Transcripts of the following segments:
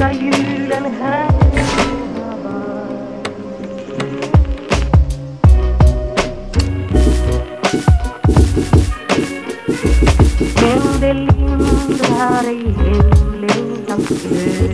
fira julen här Men glöd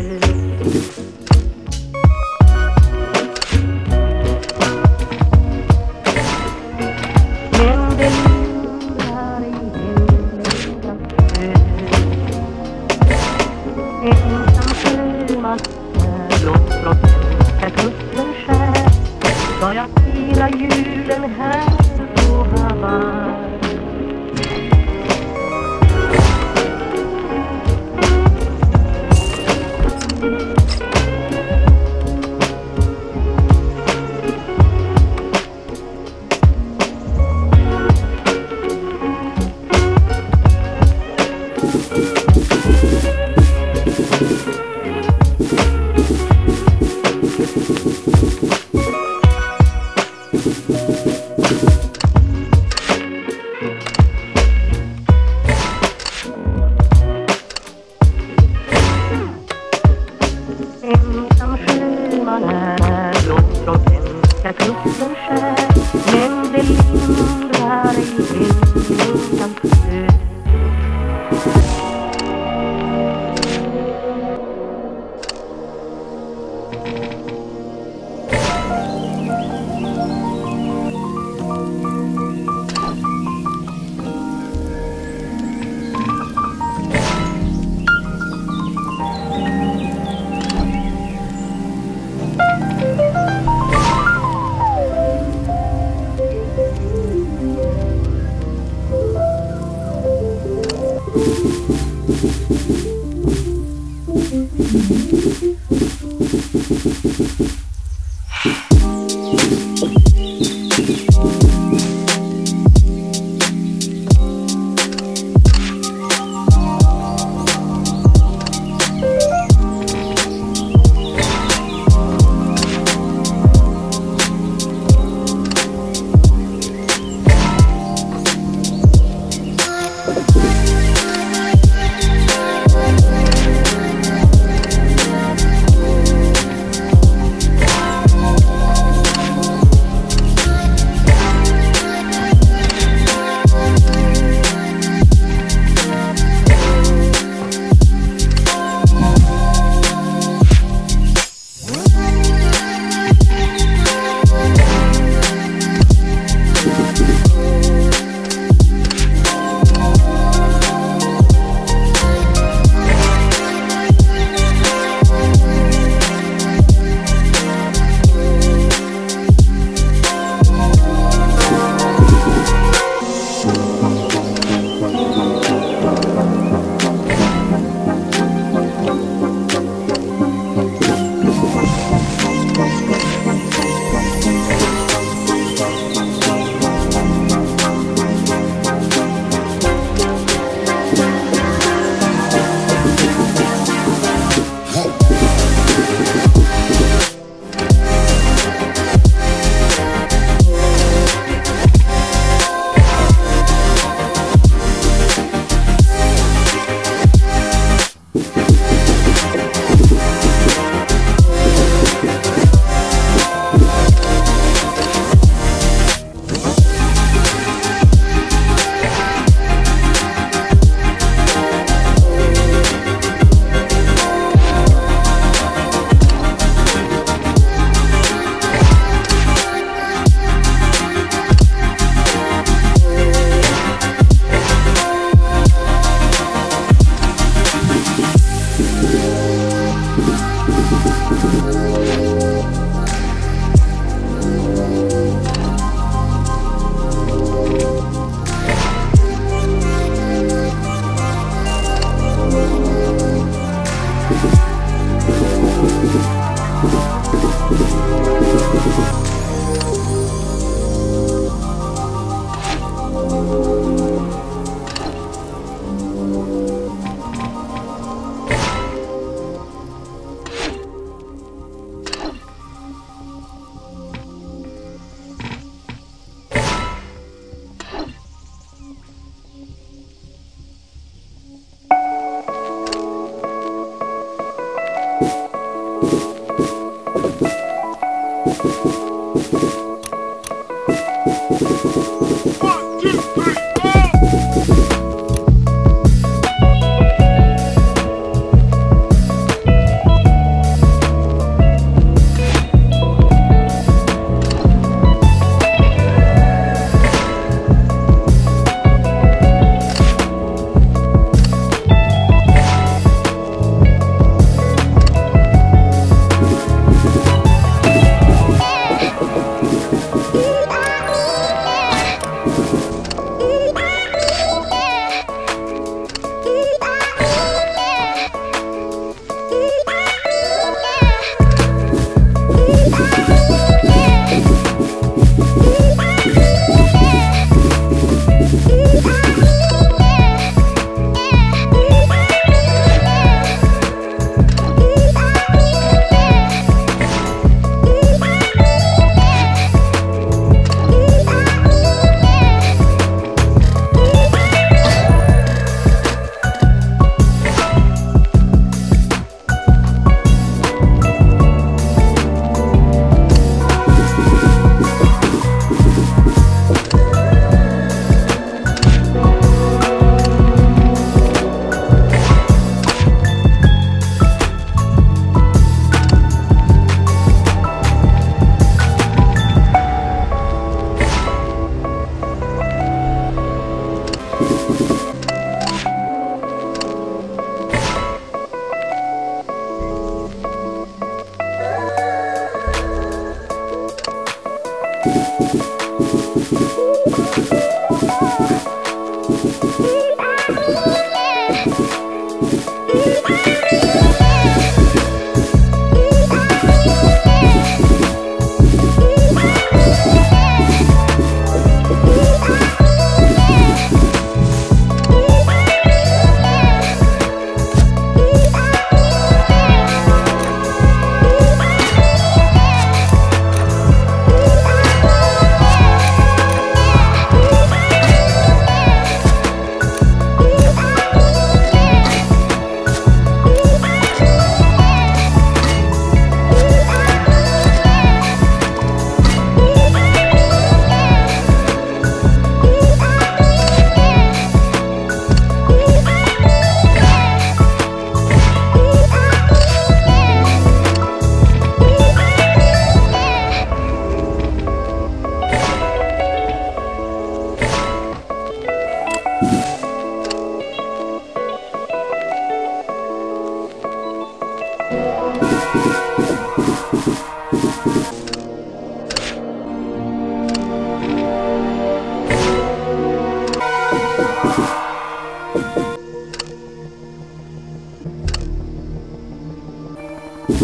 Thank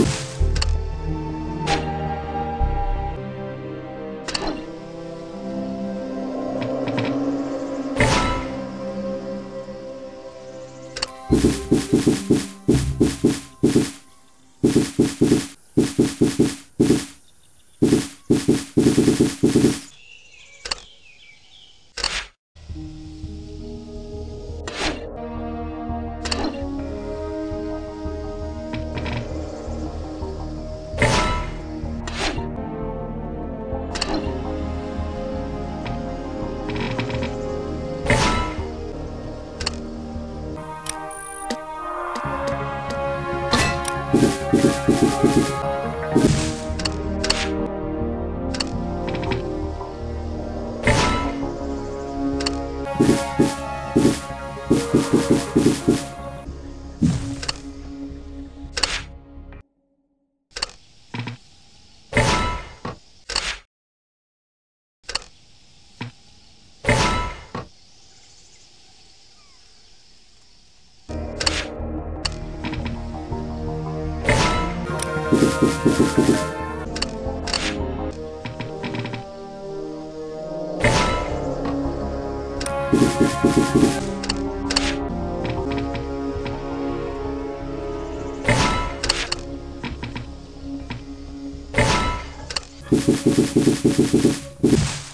you. フフフフフフフ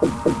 Thank